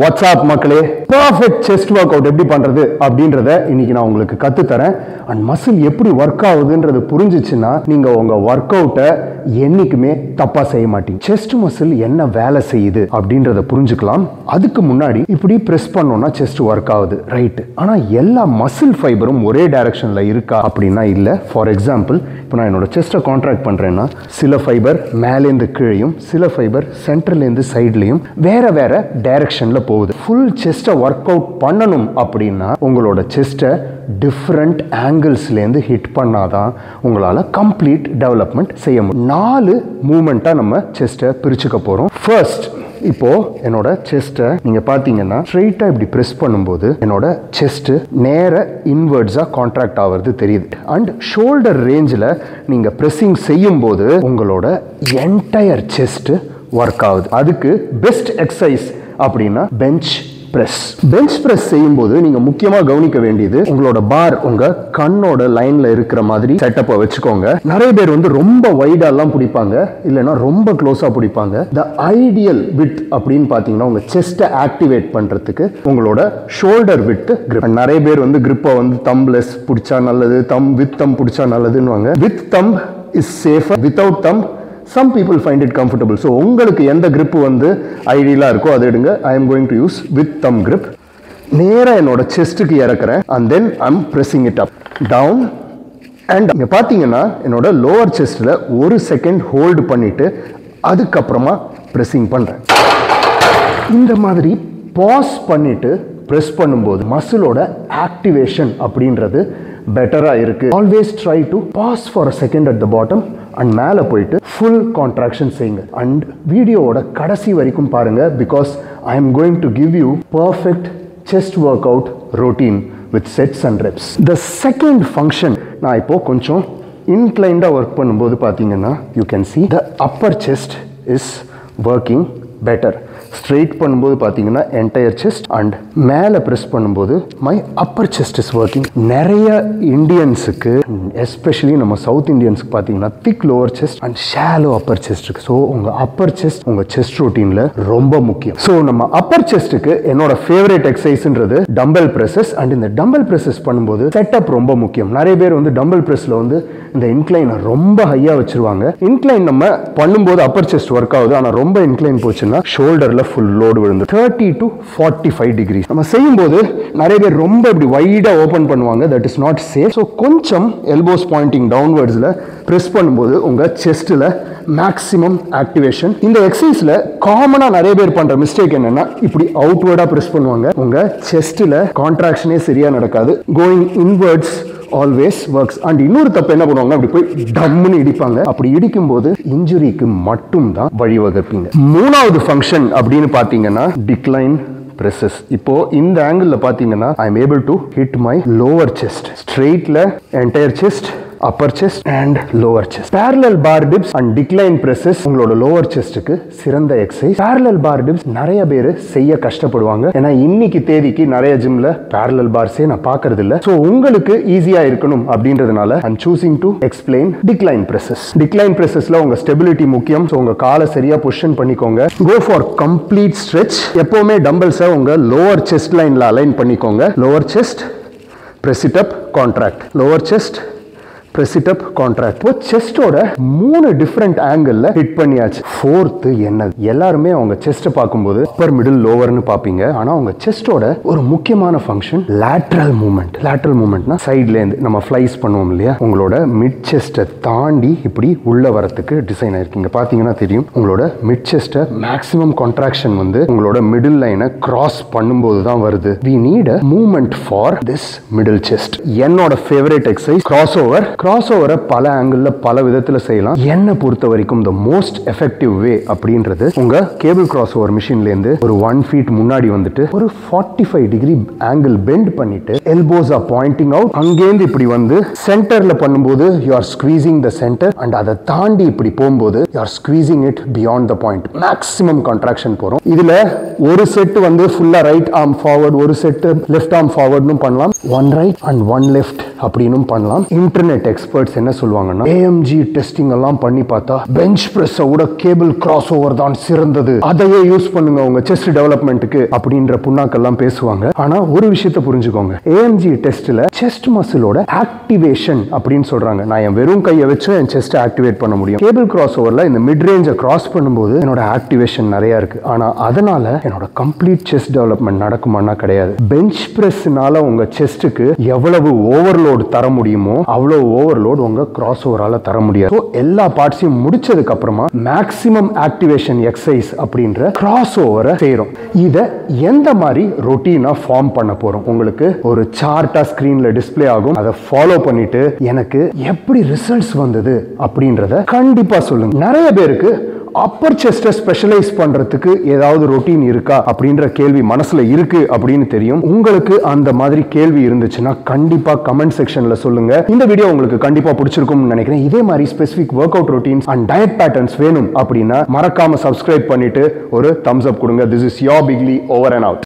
WhatsApp மக்களே perfect chest work out எப்படி பண்ணுறது அப்படின்றத இன்னைக்கு நான் உங்களுக்கு கற்றுத்தரேன் தரேன் அண்ட் மசில் எப்படி ஒர்க் ஆகுதுன்றது புரிஞ்சிச்சுன்னா நீங்கள் உங்கள் ஒர்க் அவுட்டை என்றைக்குமே தப்பாக செய்ய மாட்டீங்க. செஸ்ட் மசில் என்ன வேலை செய்யுது அப்படின்றத புரிஞ்சுக்கலாம். அதுக்கு முன்னாடி இப்படி ப்ரெஸ் பண்ணோன்னா செஸ்ட் ஒர்க் ஆகுது ரைட்டு ஆனால் எல்லா மசில் ஃபைபரும் ஒரே டைரக்ஷனில் இருக்கா அப்படின்னா இல்லை. ஃபார் எக்ஸாம்பிள் இப்போ நான் என்னோட செஸ்ட்டை கான்ட்ராக்ட் பண்ணுறேன்னா சில ஃபைபர் மேலேருந்து கீழையும் சில ஃபைபர் சென்டர்லேருந்து சைட்லேயும் வேறு வேறு டைரக்ஷனில் போகுது. ஃபுல் செஸ்ட்டை ஒர்க் அவுட் பண்ணணும் அப்படின்னா உங்களோட செஸ்ட்டை டிஃப்ரெண்ட் ஆங்கிள்ஸ்லேருந்து ஹிட் பண்ணாதான் உங்களால் கம்ப்ளீட் டெவலப்மெண்ட் செய்ய முடியும். நாலு மூமெண்ட்டாக நம்ம செஸ்ட்டை பிரிச்சுக்க போகிறோம் ஃபர்ஸ்ட் இப்போ என்னோட செஸ்ட்டை நீங்கள் பார்த்தீங்கன்னா ஸ்ட்ரெயிட்டாக இப்படி ப்ரெஸ் பண்ணும்போது என்னோட செஸ்ட்டு நேர இன்வெர்ட்ஸாக கான்ட்ராக்ட் ஆகிறது தெரியுது. அண்ட் ஷோல்டர் ரேஞ்சில் நீங்கள் ப்ரெஸ்ஸிங் செய்யும் போது உங்களோட என்டையர் செஸ்ட்டு ஒர்க் ஆகுது. அதுக்கு பெஸ்ட் எக்ஸசைஸ் அப்படின்னா பெஞ்ச் ப்ரெஸ் பெஞ்ச் ப்ரெஸ் செய்யும்போது நீங்க முக்கியமா கவனிக்க வேண்டியது உங்களோட பார் உங்க கண்ணோட லைன்ல இருக்கிற மாதிரி செட்டப்பை வச்சுக்கோங்க. நிறைய பேர் வந்து ரொம்ப வைடாலாம் பிடிப்பாங்க. இல்லைன்னா ரொம்ப க்ளோஸா பிடிப்பாங்க. த ஐடியல் வித் அப்படின்னு பார்த்தீங்கன்னா உங்கள் செஸ்ட்டை ஆக்டிவேட் பண்றதுக்கு உங்களோட ஷோல்டர் விட்டு கிரிப் நிறைய பேர் வந்து கிரிப்பை வந்து தம்ப்லெஸ் பிடிச்சா நல்லது தம் வித் தம் பிடிச்சா நல்லதுன்னு with thumb is safer without thumb some people find it comfortable so உங்களுக்கு எந்த க்ரிப்பு வந்து ஐடியலாக இருக்கோ அதை எடுங்க. I am going to use with thumb grip நேராக என்னோட செஸ்ட்டுக்கு இறக்குறேன். And then I'm pressing it up down and இங்கே பார்த்தீங்கன்னா என்னோட லோவர் செஸ்ட்டில் ஒரு செகண்ட் ஹோல்டு பண்ணிவிட்டு அதுக்கப்புறமா ப்ரெஸ்ஸிங் பண்ணுறேன் இந்த மாதிரி பாஸ் பண்ணிவிட்டு ப்ரெஸ் பண்ணும்போது மசிலோட ஆக்டிவேஷன் அப்படின்றது பெட்டராக இருக்கு. Always try to pause for a second at the bottom and மேலே போயிட்டு ஃபுல் கான்ட்ராக்ஷன் செய்யுங்க. அண்ட் வீடியோவோட கடைசி வரைக்கும் பாருங்க because I am going to give you perfect chest workout routine with sets and reps the second function நான் இப்போது கொஞ்சம் இன்க்ளைண்டாக ஒர்க் பண்ணும்போது பார்த்தீங்கன்னா you can see the upper chest is working better straight பண்ணும்போது பார்த்தீங்கன்னா என்டையர் செஸ்ட் அண்ட் மேலே press பண்ணும்போது my upper chest is working நிறைய இண்டியன்ஸுக்கு எஸ்பெஷலி நம்ம சவுத் இந்தியன்ஸுக்கு பார்த்தீங்கன்னா thick lower chest and shallow upper chest இருக்கு. ஸோ உங்கள் அப்பர் செஸ்ட் உங்கள் செஸ்ட் ரொட்டீனில் ரொம்ப முக்கியம். ஸோ நம்ம அப்பர் செஸ்ட்டுக்கு என்னோட ஃபேவரேட் எக்ஸசைஸ்ன்றது டம்பல் ப்ரெஸஸ் அண்ட் இந்த டம்பல் ப்ரெஸஸ் பண்ணும்போது செட்டப் ரொம்ப முக்கியம். நிறைய பேர் வந்து டம்பல் ப்ரெஸ்ஸில் வந்து இந்த இன்க்ளைனை ரொம்ப ஹையாக வச்சிருவாங்க. இன்க்ளைன் நம்ம பண்ணும்போது அப்பர் செஸ்ட் ஒர்க் ஆகுது. ஆனால் ரொம்ப இன்க்ளைன் போச்சுன்னா ஷோல்டரில் ஃபுல் லோடு விழுந்து thirty to forty five degree நம்ம செய்யும்போது நிறைய பேர் ரொம்ப இப்படி வைடாக ஓப்பன் பண்ணுவாங்க. That is not safe so கொஞ்சம் எல்போஸ் பாயிண்டிங் டவுன்வர்ட்ஸில் ப்ரெஸ் பண்ணும்போது உங்கள் செஸ்ட்டில் மேக்ஸிமம் ஆக்டிவேஷன் இந்த எக்ஸசைஸில் காமனாக நிறைய பேர் பண்ணுற மிஸ்டேக் என்னென்னா இப்படி அவுட்வேர்டாக ப்ரெஸ் பண்ணுவாங்க. உங்கள் செஸ்ட்டில் கான்ட்ராக்ஷனே சரியாக நடக்காது. Going inwards always works and இன்னொரு தப்பு என்ன பண்ணுவாங்க அப்படி போய் டம்முன்னு இடிப்பாங்க. அப்படி இடிக்கும் போது இன்ஜுரிக்கு மட்டும் தான் வழிவகுப்பீங்க. மூணாவது ஃபங்க்ஷன் அப்படின்னு பார்த்தீங்கன்னா டிக்ளைன் பிரசஸ் இப்போ இந்த ஆங்கிளில் பார்த்தீங்கன்னா I am able to hit my lower chest ஸ்ட்ரெயிட்டில் entire chest upper chest and lower chest parallel bar dips and decline presses உங்களோட லோவர் செஸ்ட்டுக்கு சிறந்த எக்ஸசைஸ் பேரலல் பார் டிப்ஸ் நிறைய பேர் செய்ய கஷ்டப்படுவாங்க. ஏன்னா இன்னைக்கு தேதிக்கு நிறைய ஜிம்ல பேரலல் பார்ஸே நான் பார்க்கறது இல்ல ஸோ உங்களுக்கு ஈஸியா இருக்கணும் அப்படின்றதுனால I'm choosing to explain decline presses decline பிரசஸ்ல உங்க ஸ்டெபிலிட்டி முக்கியம். ஸோ உங்க காலை சரியா பொசிஷன் பண்ணிக்கோங்க. கோ ஃபார் கம்ப்ளீட் ஸ்ட்ரெச் எப்பவுமே டம்பிள்ஸை உங்க லோவர் செஸ்ட் லைன்ல அலைன் பண்ணிக்கோங்க. Lower chest press it up contract. Lower chest press contract up இப்போ செஸ்டோட மூணு டிஃப்ரெண்ட் ஆங்கிளில் ஹிட் பண்ணியாச்சு. ஃபோர்த்து என்னது? எல்லாருமே அவங்க செஸ்ட்டை பார்க்கும்போது அப்பர் மிடில் லோவர்னு பார்ப்பீங்க. ஆனால் அவங்க செஸ்டோட ஒரு முக்கியமான ஃபங்க்ஷன் லேட்ரல் மூமெண்ட் லேட்ரல் மூமெண்ட்னா சைட்லேருந்து நம்ம ஃப்ளைஸ் பண்ணுவோம் இல்லையா? உங்களோட மிட் செஸ்ட்டை தாண்டி இப்படி உள்ள வரத்துக்கு டிசைன் ஆயிருக்கீங்க. பார்த்தீங்கன்னா தெரியும் உங்களோட மிட் செஸ்ட்டை மேக்ஸிமம் கான்ட்ராக்ஷன் வந்து உங்களோட மிடில் லைனை கிராஸ் பண்ணும்போது தான் வருது. We need a movement for this middle chest என்னோட favourite exercise cross over cross ஓவரை பல ஆங்கிளில் பல விதத்தில் செய்யலாம். என்னை பொறுத்த வரைக்கும் த மோஸ்ட் எஃபெக்டிவ் வே அப்படின்றது உங்க கேபிள் கிராஸ் ஓவர் மிஷின்லேருந்து ஒரு ஒன் ஃபீட் முன்னாடி வந்துட்டு ஒரு forty five degree angle bend பண்ணிட்டு எல்போஸா பாயிண்டிங் அவுட் அங்கேருந்து இப்படி வந்து சென்டர்ல பண்ணும்போது you are squeezing the centre and அதை தாண்டி இப்படி போகும்போது you are squeezing it beyond the point maximum contraction போகிறோம் இதுல ஒரு செட் வந்து ஃபுல்லா ரைட் ஆர்ம் ஃபார்வர்ட் ஒரு செட் லெஃப்ட் ஆர்ம் ஃபார்வர்ட்னு பண்ணலாம். One right and one left அப்படின்னும் பண்ணலாம். இன்டர்நெட் எக்ஸ்பர்ட்ஸ் என்ன சொல்லுவாங்கன்னா ஏஎம்ஜி டெஸ்டிங் எல்லாம் பண்ணி பார்த்தா பெஞ்ச் பிரஸ் விட கேபிள் கிராஸ் ஓவர் தான் சிறந்தது. அதையே யூஸ் பண்ணுங்க உங்க செஸ்ட் டெவலப்மெண்ட்டுக்கு அப்படின்ற புண்ணாக்கெல்லாம் பேசுவாங்க. ஆனா ஒரு விஷயத்தை புரிஞ்சுக்கோங்க. ஏஎம்ஜி டெஸ்ட்ல செஸ்ட் மசிலோட ஆக்டிவேஷன் அப்படின்னு சொல்றாங்க. நான் என் வெறும் கையை வச்சு என் செஸ்ட் ஆக்டிவேட் பண்ண முடியும். கேபிள் கிராஸ் ஓவர்ல இந்த மிட் ரேஞ்சை கிராஸ் பண்ணும்போது என்னோட ஆக்டிவேஷன் நிறைய இருக்கு. ஆனா அதனால என்னோட கம்ப்ளீட் செஸ்ட் டெவலப்மெண்ட் நடக்குமானா கிடையாது. பெஞ்ச் பிரஸ்னால உங்க செஸ்ட்டுக்கு எவ்வளவு ஓவர்லோடு தர முடியுமோ அவ்வளவு ஓவர்லோட் உங்க கிராஸ் ஓவரால் தர முடியாது. ஸோ எல்லா பார்ட்ஸையும் முடிச்சதுக்கு அப்புறமா மேக்ஸிமம் ஆக்டிவேஷன் எக்ஸசைஸ் அப்படின்ற கிராஸ் ஓவரை செய்யறோம் இதை எந்த மாதிரி ரொட்டீனா ஃபார்ம் பண்ண போகிறோம் உங்களுக்கு ஒரு சார்ட்டாக ஸ்க்ரீனில் டிஸ்ப்ளே ஆகும். அதை ஃபாலோ பண்ணிட்டு எனக்கு எப்படி ரிசல்ட்ஸ் வந்தது அப்படின்றத கண்டிப்பாக சொல்லுங்க. நிறைய பேருக்கு அப்பர் செஸ்டை ஸ்பெஷலைஸ் பண்றதுக்கு ஏதாவது ரொட்டீன் இருக்கா அப்படின்ற கேள்வி மனசுல இருக்கு அப்படின்னு தெரியும். உங்களுக்கு அந்த மாதிரி கேள்வி இருந்துச்சுன்னா கண்டிப்பா கமெண்ட் செக்ஷன்ல சொல்லுங்க. இந்த வீடியோ உங்களுக்கு கண்டிப்பா பிடிச்சிருக்கும்னு நினைக்கிறேன். இதே மாதிரி specific workout routines and diet patterns வேணும் அப்படின்னா மறக்காம சப்ஸ்கிரைப் பண்ணிட்டு ஒரு தம்ஸ் அப் கொடுங்க. திஸ் இஸ் யோ பிக்லி ஓவர் அண்ட் அவுட்